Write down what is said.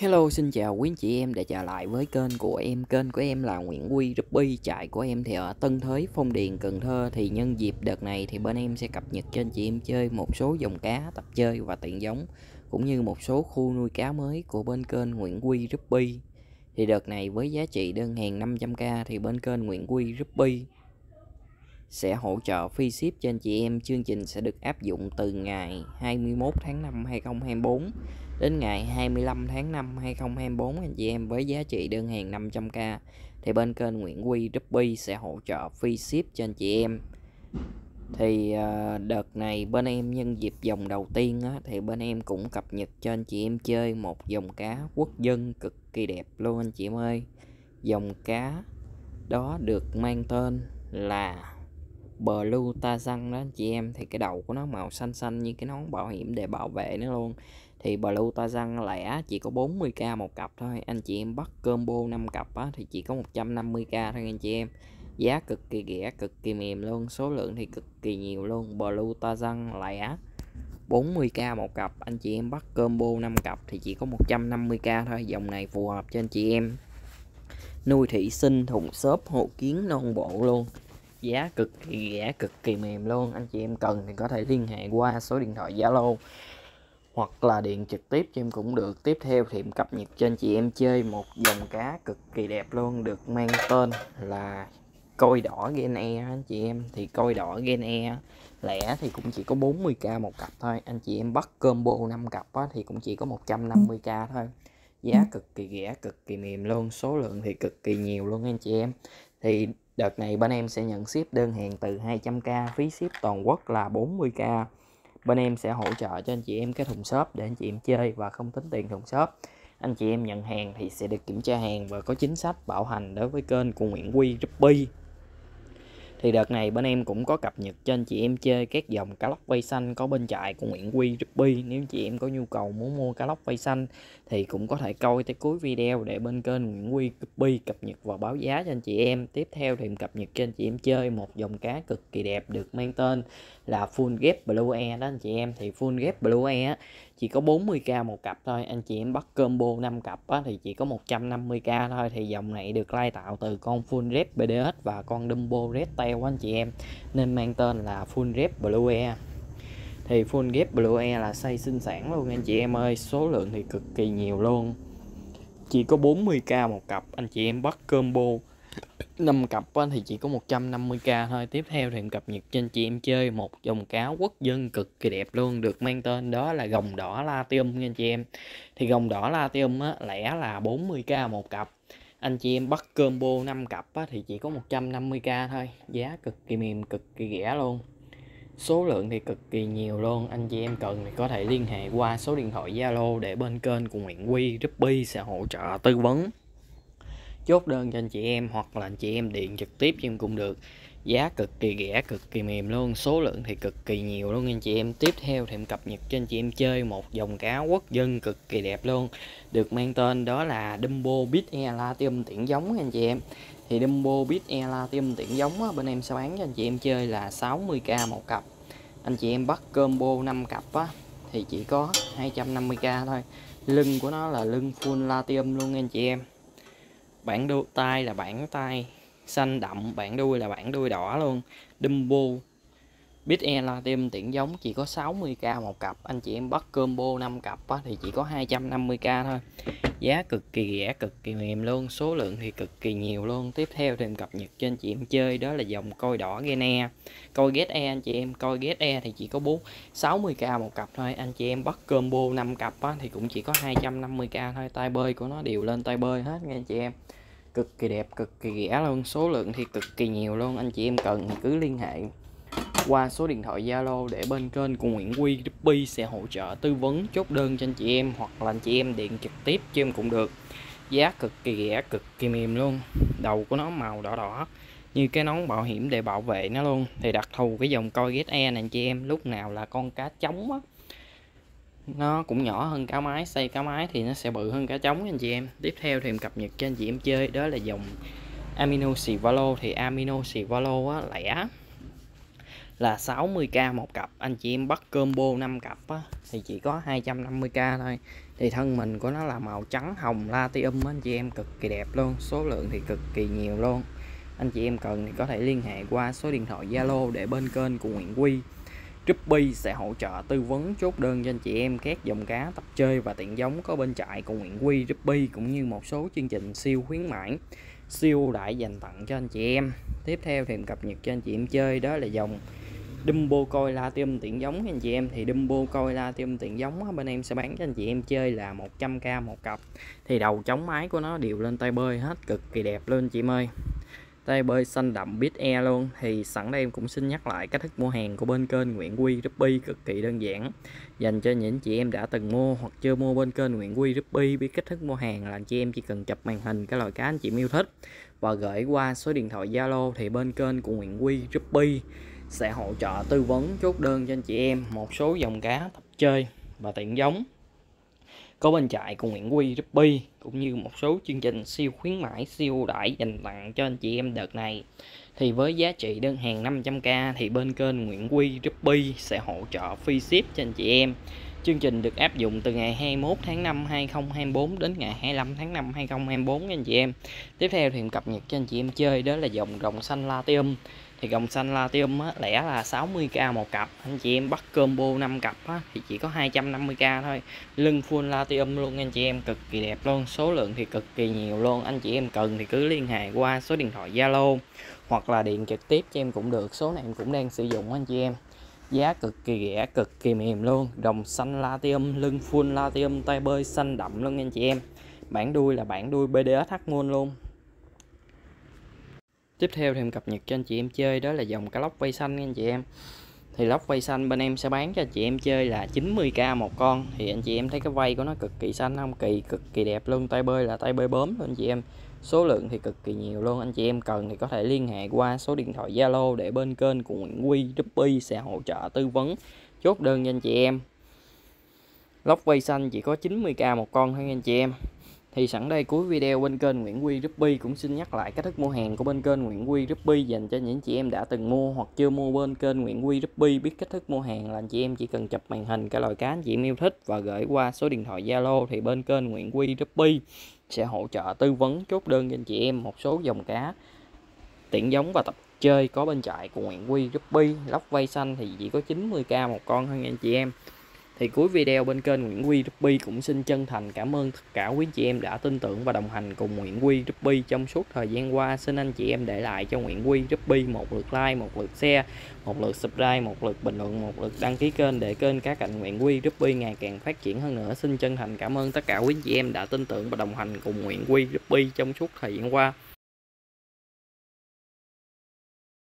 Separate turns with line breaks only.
Hello, xin chào quý anh chị em đã trở lại với kênh của em. Kênh của em là Nguyễn Quy Ruby, trại của em thì ở Tân Thới, Phong Điền, Cần Thơ. Thì nhân dịp đợt này thì bên em sẽ cập nhật cho anh chị em chơi một số dòng cá tập chơi và tiện giống cũng như một số khu nuôi cá mới của bên kênh Nguyễn Quy Ruby. Thì đợt này với giá trị đơn hàng 500k thì bên kênh Nguyễn Quy Ruby sẽ hỗ trợ free ship cho anh chị em. Chương trình sẽ được áp dụng từ ngày 21 tháng 5 2024 đến ngày 25 tháng 5 2024 anh chị em với giá trị đơn hàng 500k thì bên kênh Nguyễn Quy Ruby sẽ hỗ trợ free ship cho anh chị em. Thì à, đợt này bên em nhân dịp dòng đầu tiên á, thì bên em cũng cập nhật cho anh chị em chơi một dòng cá quốc dân cực kỳ đẹp luôn anh chị em ơi. Dòng cá đó được mang tên là Blue Tarzan đó anh chị em. Thì cái đầu của nó màu xanh xanh như cái nón bảo hiểm để bảo vệ nó luôn thì Blue Tarzan lẻ chỉ có 40k một cặp thôi. Anh chị em bắt combo 5 cặp á, thì chỉ có 150k thôi anh chị em. Giá cực kỳ rẻ cực kỳ mềm luôn số lượng thì cực kỳ nhiều luôn. Blue Tarzan lẻ 40k một cặp. Anh chị em bắt combo 5 cặp thì chỉ có 150k thôi. Dòng này phù hợp cho anh chị em. Nuôi thị sinh thùng xốp hộ kiến non bộ luôn. Giá cực kỳ rẻ cực kỳ mềm luôn. Anh chị em cần thì có thể liên hệ qua số điện thoại Zalo hoặc là điện trực tiếp cho em cũng được. Tiếp theo thì em cập nhật cho anh chị em chơi một dòng cá cực kỳ đẹp luôn được mang tên là coi đỏ gen e anh chị em. Thì coi đỏ gen e lẻ thì cũng chỉ có 40k một cặp thôi. Anh chị em bắt combo 5 cặp á, thì cũng chỉ có 150k thôi. Giá cực kỳ rẻ cực kỳ mềm luôn số lượng thì cực kỳ nhiều luôn anh chị em. Thì đợt này bên em sẽ nhận ship đơn hàng từ 200k phí ship toàn quốc là 40k bên em sẽ hỗ trợ cho anh chị em cái thùng shop để anh chị em chơi và không tính tiền thùng shop anh chị em nhận hàng thì sẽ được kiểm tra hàng và có chính sách bảo hành đối với kênh của Nguyễn Quy Ruby thì đợt này bên em cũng có cập nhật cho anh chị em chơi các dòng cá lóc vây xanh có bên trại của Nguyễn Quy Ruby nếu chị em có nhu cầu muốn mua cá lóc vây xanh thì cũng có thể coi tới cuối video để bên kênh Nguyễn Quy Ruby cập nhật và báo giá cho anh chị em. Tiếp theo thì em cập nhật cho anh chị em chơi một dòng cá cực kỳ đẹp được mang tên là full ghép blue air đó anh chị em. Thì full ghép blue air chỉ có 40k một cặp thôi. Anh chị em bắt combo 5 cặp á, thì chỉ có 150k thôi. Thì dòng này được lai tạo từ con full red BDS và con Dumbo red tail của anh chị em. Nên mang tên là full red blue air. Thì full rep blue air là xây sinh sản luôn anh chị em ơi. Số lượng thì cực kỳ nhiều luôn. Chỉ có 40k một cặp anh chị em bắt combo 5 cặp thì chỉ có 150k thôi. Tiếp theo thì em cập nhật cho anh chị em chơi một dòng cá quốc dân cực kỳ đẹp luôn được mang tên đó là gồng đỏ latium nha anh chị em. Thì gồng đỏ latium á, lẻ là 40k một cặp. Anh chị em bắt combo 5 cặp á, thì chỉ có 150k thôi. Giá cực kỳ mềm cực kỳ rẻ luôn. Số lượng thì cực kỳ nhiều luôn. Anh chị em cần thì có thể liên hệ qua số điện thoại Zalo để bên kênh của Nguyễn Quy Ruby sẽ hỗ trợ tư vấn chốt đơn cho anh chị em hoặc là anh chị em điện trực tiếp cho em cũng được. Giá cực kỳ rẻ cực kỳ mềm luôn số lượng thì cực kỳ nhiều luôn. Anh chị em tiếp theo thì em cập nhật cho anh chị em chơi một dòng cá quốc dân cực kỳ đẹp luôn. Được mang tên đó là Dumbo Bit Air Latium tiện giống anh chị em. Thì Dumbo Bit Air Latium tiện giống á, bên em sẽ bán cho anh chị em chơi là 60k một cặp. Anh chị em bắt combo 5 cặp á thì chỉ có 250k thôi. Lưng của nó là lưng full latium luôn anh chị em bản đuôi tay là bản tay xanh đậm bản đuôi là bản đuôi đỏ luôn. Dumbo. Bit là tim tiện giống chỉ có 60k một cặp. Anh chị em bắt combo 5 cặp á, thì chỉ có 250k thôi. Giá cực kỳ rẻ cực kỳ mềm luôn số lượng thì cực kỳ nhiều luôn. Tiếp theo thì em cập nhật cho anh chị em chơi đó là dòng coi đỏ Gene. Coi Get e anh chị em coi Get e thì chỉ có 4 60k một cặp thôi. Anh chị em bắt combo 5 cặp á, thì cũng chỉ có 250k thôi. Tay bơi của nó đều lên tay bơi hết nha anh chị em cực kỳ đẹp, cực kỳ rẻ luôn, số lượng thì cực kỳ nhiều luôn. Anh chị em cần thì cứ liên hệ qua số điện thoại Zalo để bên kênh của Nguyễn Quy Ruby sẽ hỗ trợ tư vấn chốt đơn cho anh chị em hoặc là anh chị em điện trực tiếp cho em cũng được. Giá cực kỳ rẻ, cực kỳ mềm luôn. Đầu của nó màu đỏ đỏ, như cái nón bảo hiểm để bảo vệ nó luôn. Thì đặc thù cái dòng coi ghét e này anh chị em, lúc nào là con cá trống á nó cũng nhỏ hơn cá mái xây cá mái thì nó sẽ bự hơn cá trống anh chị em. Tiếp theo thì em cập nhật cho anh chị em chơi đó là dòng amino xì valo thì amino xì valo á lẻ là 60k một cặp. Anh chị em bắt combo 5 cặp á, thì chỉ có 250k thôi. Thì thân mình của nó là màu trắng hồng latium anh chị em cực kỳ đẹp luôn. Số lượng thì cực kỳ nhiều luôn. Anh chị em cần thì có thể liên hệ qua số điện thoại Zalo để bên kênh của Nguyễn Quy. Trippy sẽ hỗ trợ tư vấn chốt đơn cho anh chị em các dòng cá tập chơi và tiện giống có bên trại của Nguyễn Quy, Trippy cũng như một số chương trình siêu khuyến mãi, siêu đại dành tặng cho anh chị em. Tiếp theo thì cập nhật cho anh chị em chơi, đó là dòng Dumbo coi la tiêm tiện giống anh chị em. Thì Dumbo coi la tiêm tiện giống bên em sẽ bán cho anh chị em chơi là 100k một cặp. Thì đầu chống máy của nó đều lên tay bơi hết, cực kỳ đẹp luôn chị em ơi tay bơi xanh đậm bit e luôn. Thì sẵn đây em cũng xin nhắc lại cách thức mua hàng của bên kênh Nguyễn Quy Ruby cực kỳ đơn giản. Dành cho những chị em đã từng mua hoặc chưa mua bên kênh Nguyễn Quy Ruby biết cách thức mua hàng là anh chị em chỉ cần chụp màn hình cái loại cá anh chị yêu thích và gửi qua số điện thoại Zalo thì bên kênh của Nguyễn Quy Ruby sẽ hỗ trợ tư vấn chốt đơn cho anh chị em một số dòng cá tập chơi và tiện giống có bên chạy của Nguyễn Quy Ruby cũng như một số chương trình siêu khuyến mãi, siêu đãi dành tặng cho anh chị em đợt này. Thì với giá trị đơn hàng 500k thì bên kênh Nguyễn Quy Ruby sẽ hỗ trợ free ship cho anh chị em. Chương trình được áp dụng từ ngày 21 tháng 5 2024 đến ngày 25 tháng 5 2024 anh chị em. Tiếp theo thì cập nhật cho anh chị em chơi đó là dòng rồng xanh Latium. Thì rồng xanh Latium á, lẻ là 60k một cặp. Anh chị em bắt combo 5 cặp á, thì chỉ có 250k thôi. Lưng full Latium luôn anh chị em cực kỳ đẹp luôn. Số lượng thì cực kỳ nhiều luôn. Anh chị em cần thì cứ liên hệ qua số điện thoại Zalo hoặc là điện trực tiếp cho em cũng được. Số này em cũng đang sử dụng anh chị em giá cực kỳ rẻ, cực kỳ mềm luôn. Đồng xanh Latium, lưng full Latium, tay bơi xanh đậm luôn anh chị em. Bản đuôi là bản đuôi BDS Moon luôn. Tiếp theo thì em cập nhật cho anh chị em chơi, đó là dòng cá lóc vây xanh anh chị em. Thì lóc vây xanh bên em sẽ bán cho anh chị em chơi là 90k một con. Thì anh chị em thấy cái vây của nó cực kỳ xanh, không kỳ, cực kỳ đẹp luôn. Tay bơi là tay bơi bướm luôn anh chị em số lượng thì cực kỳ nhiều luôn. Anh chị em cần thì có thể liên hệ qua số điện thoại Zalo để bên kênh của Nguyễn Quy Ruby sẽ hỗ trợ tư vấn. Chốt đơn cho anh chị em. Lóc vây xanh chỉ có 90k một con thôi anh chị em. Thì sẵn đây cuối video bên kênh Nguyễn Quy Ruby cũng xin nhắc lại cách thức mua hàng của bên kênh Nguyễn Quy Ruby dành cho những chị em đã từng mua hoặc chưa mua bên kênh Nguyễn Quy Ruby biết cách thức mua hàng là anh chị em chỉ cần chụp màn hình cái loại cá anh chị em yêu thích và gửi qua số điện thoại Zalo thì bên kênh Nguyễn Quy Ruby sẽ hỗ trợ tư vấn chốt đơn cho anh chị em một số dòng cá. Tiện giống và tập chơi có bên trại của Nguyễn Quy Ruby lóc vây xanh thì chỉ có 90k một con thôi anh chị em thì cuối video bên kênh Nguyễn Quy Ruby cũng xin chân thành cảm ơn tất cả quý chị em đã tin tưởng và đồng hành cùng Nguyễn Quy Ruby trong suốt thời gian qua. Xin anh chị em để lại cho Nguyễn Quy Ruby một lượt like, một lượt share, một lượt subscribe, một lượt bình luận, một lượt đăng ký kênh để kênh cá cạnh Nguyễn Quy Ruby ngày càng phát triển hơn nữa. Xin chân thành cảm ơn tất cả quý chị em đã tin tưởng và đồng hành cùng Nguyễn Quy Ruby trong suốt thời gian qua.